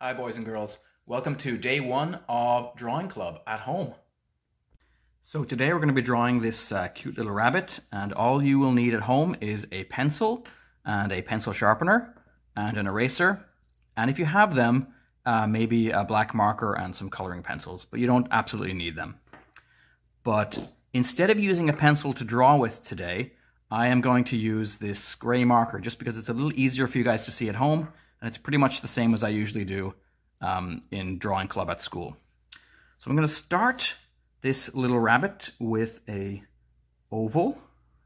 Hi boys and girls, welcome to day one of Drawing Club at home. So today we're going to be drawing this uh, cute little rabbit and all you will need at home is a pencil and a pencil sharpener and an eraser and if you have them uh, maybe a black marker and some coloring pencils but you don't absolutely need them. But instead of using a pencil to draw with today I am going to use this gray marker just because it's a little easier for you guys to see at home and it's pretty much the same as I usually do um, in drawing club at school. So I'm going to start this little rabbit with a oval,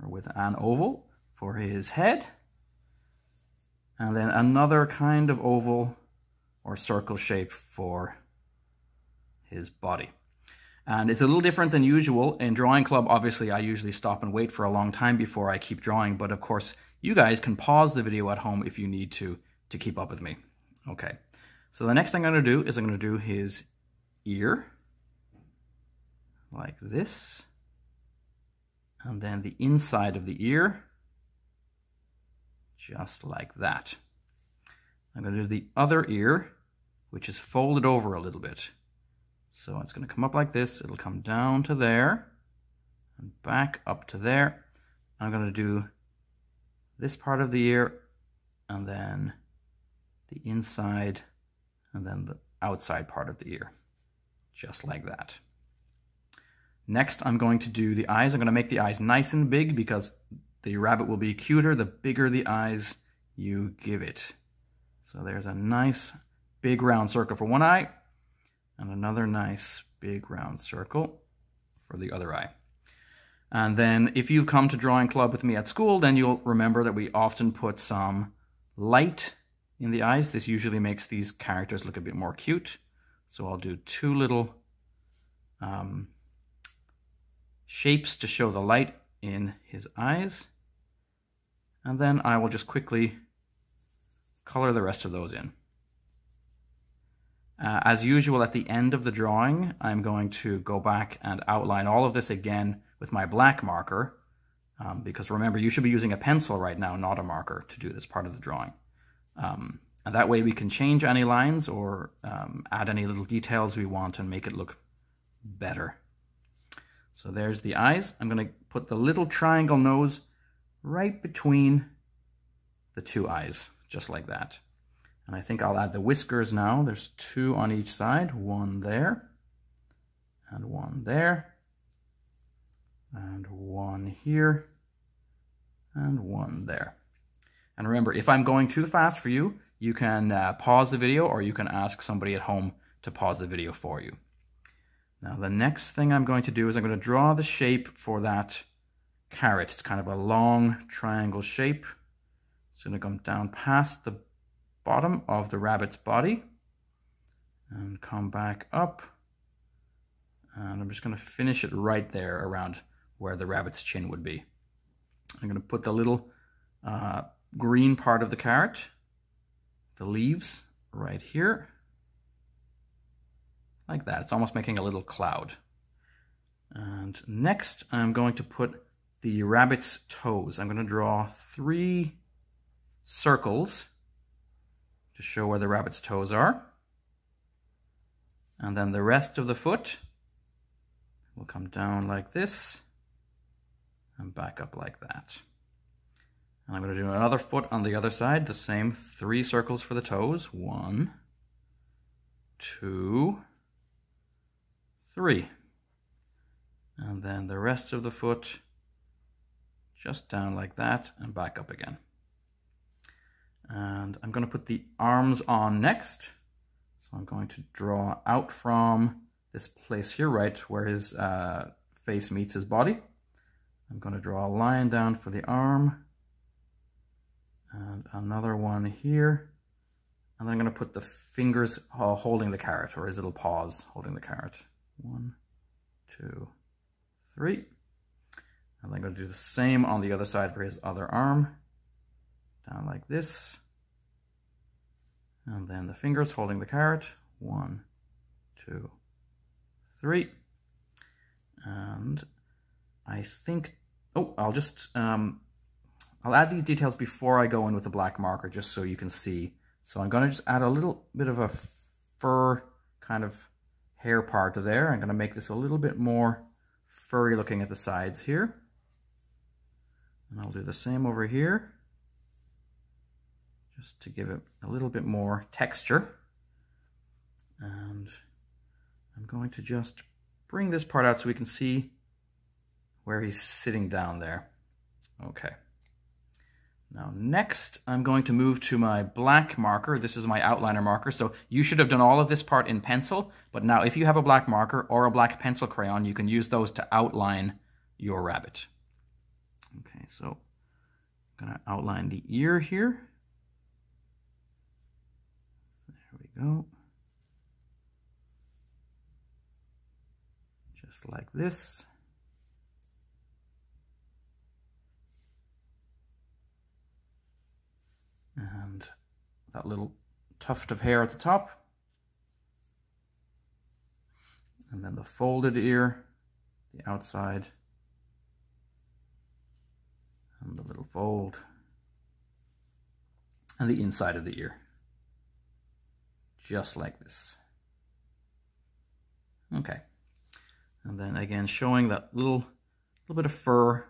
or with an oval for his head, and then another kind of oval or circle shape for his body. And it's a little different than usual. In drawing club, obviously, I usually stop and wait for a long time before I keep drawing. But of course, you guys can pause the video at home if you need to to keep up with me. Okay, so the next thing I'm going to do is I'm going to do his ear, like this, and then the inside of the ear, just like that. I'm going to do the other ear, which is folded over a little bit. So it's going to come up like this, it'll come down to there, and back up to there. I'm going to do this part of the ear, and then the inside and then the outside part of the ear, just like that. Next, I'm going to do the eyes. I'm going to make the eyes nice and big because the rabbit will be cuter the bigger the eyes you give it. So there's a nice big round circle for one eye and another nice big round circle for the other eye. And then if you've come to drawing club with me at school, then you'll remember that we often put some light in the eyes. This usually makes these characters look a bit more cute. So I'll do two little um, shapes to show the light in his eyes. And then I will just quickly color the rest of those in. Uh, as usual, at the end of the drawing, I'm going to go back and outline all of this again with my black marker. Um, because remember, you should be using a pencil right now, not a marker, to do this part of the drawing. Um, and that way we can change any lines or um, add any little details we want and make it look better. So there's the eyes. I'm going to put the little triangle nose right between the two eyes, just like that. And I think I'll add the whiskers now. There's two on each side, one there, and one there, and one here, and one there. And remember, if I'm going too fast for you, you can uh, pause the video or you can ask somebody at home to pause the video for you. Now the next thing I'm going to do is I'm going to draw the shape for that carrot. It's kind of a long triangle shape. It's going to come down past the bottom of the rabbit's body and come back up. And I'm just going to finish it right there around where the rabbit's chin would be. I'm going to put the little uh, green part of the carrot, the leaves right here, like that. It's almost making a little cloud. And next, I'm going to put the rabbit's toes. I'm going to draw three circles to show where the rabbit's toes are. And then the rest of the foot will come down like this and back up like that. And I'm going to do another foot on the other side, the same three circles for the toes. One, two, three. And then the rest of the foot just down like that and back up again. And I'm going to put the arms on next. So I'm going to draw out from this place here, right, where his uh, face meets his body. I'm going to draw a line down for the arm and another one here. And then I'm going to put the fingers uh, holding the carrot, or his little paws holding the carrot. One, two, three. And I'm going to do the same on the other side for his other arm. Down like this. And then the fingers holding the carrot. One, two, three. And I think, oh, I'll just um, I'll add these details before I go in with the black marker just so you can see. So I'm going to just add a little bit of a fur kind of hair part there. I'm going to make this a little bit more furry looking at the sides here. And I'll do the same over here, just to give it a little bit more texture. And I'm going to just bring this part out so we can see where he's sitting down there. Okay. Now next, I'm going to move to my black marker. This is my outliner marker. So you should have done all of this part in pencil, but now if you have a black marker or a black pencil crayon, you can use those to outline your rabbit. Okay, so I'm gonna outline the ear here. There we go. Just like this. and that little tuft of hair at the top. And then the folded ear, the outside, and the little fold, and the inside of the ear. Just like this. Okay. And then again, showing that little, little bit of fur,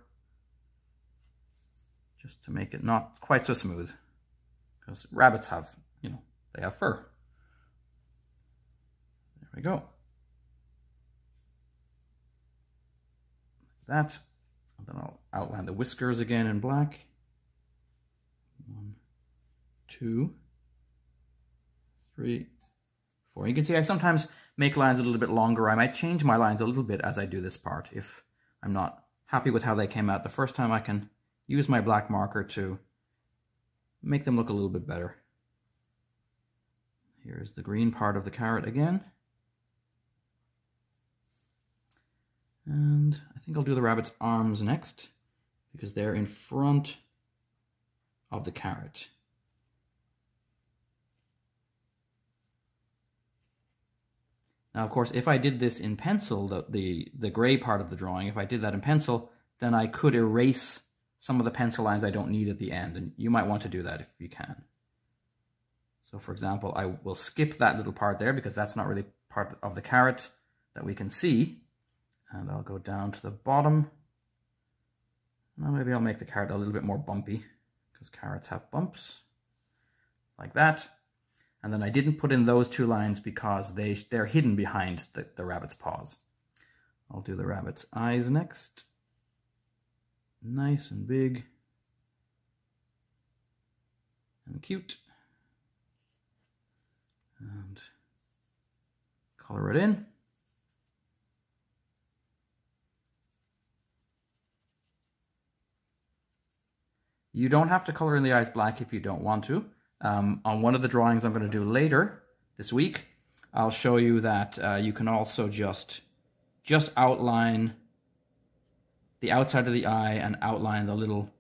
just to make it not quite so smooth because rabbits have, you know, they have fur. There we go. Like that. And then I'll outline the whiskers again in black. One, two, three, four. You can see I sometimes make lines a little bit longer. I might change my lines a little bit as I do this part if I'm not happy with how they came out the first time I can use my black marker to make them look a little bit better. Here's the green part of the carrot again. And I think I'll do the rabbit's arms next because they're in front of the carrot. Now, of course, if I did this in pencil, the, the, the gray part of the drawing, if I did that in pencil, then I could erase some of the pencil lines I don't need at the end, and you might want to do that if you can. So for example, I will skip that little part there because that's not really part of the carrot that we can see. And I'll go down to the bottom. Now maybe I'll make the carrot a little bit more bumpy because carrots have bumps like that. And then I didn't put in those two lines because they, they're hidden behind the, the rabbit's paws. I'll do the rabbit's eyes next nice and big and cute. And color it in. You don't have to color in the eyes black if you don't want to. Um, on one of the drawings I'm going to do later this week, I'll show you that uh, you can also just just outline the outside of the eye and outline the little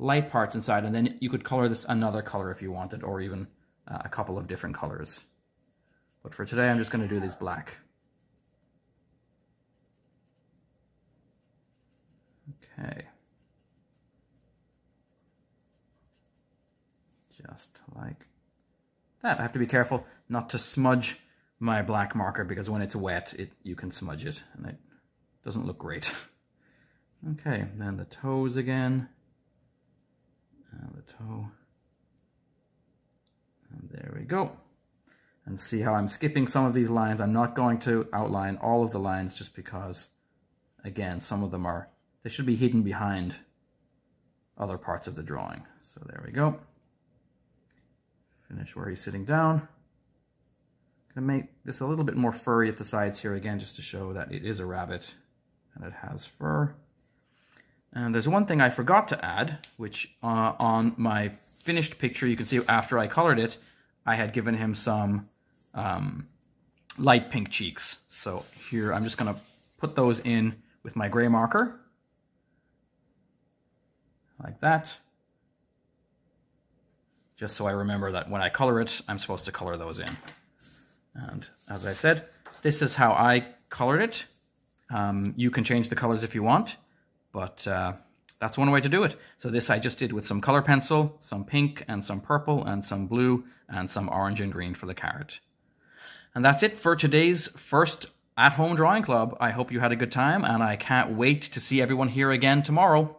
light parts inside. And then you could color this another color if you wanted, or even uh, a couple of different colors. But for today, I'm just going to do these black. Okay. Just like that. I have to be careful not to smudge my black marker because when it's wet, it you can smudge it and it doesn't look great. Okay, then the toes again. And the toe. And there we go. And see how I'm skipping some of these lines. I'm not going to outline all of the lines just because, again, some of them are, they should be hidden behind other parts of the drawing. So there we go. Finish where he's sitting down. Gonna make this a little bit more furry at the sides here again, just to show that it is a rabbit and it has fur. And there's one thing I forgot to add, which uh, on my finished picture, you can see after I colored it, I had given him some um, light pink cheeks. So here, I'm just gonna put those in with my gray marker, like that. Just so I remember that when I color it, I'm supposed to color those in. And as I said, this is how I colored it. Um, you can change the colors if you want. But uh, that's one way to do it. So this I just did with some color pencil, some pink and some purple and some blue and some orange and green for the carrot. And that's it for today's first at home drawing club. I hope you had a good time, and I can't wait to see everyone here again tomorrow.